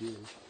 do.